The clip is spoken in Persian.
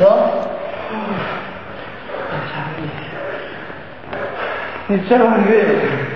آه، داشتی. یه